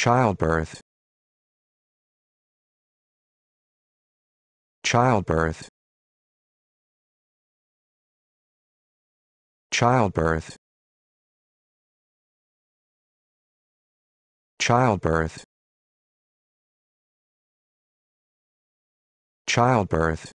childbirth. Childbirth. Childbirth. Childbirth. Childbirth.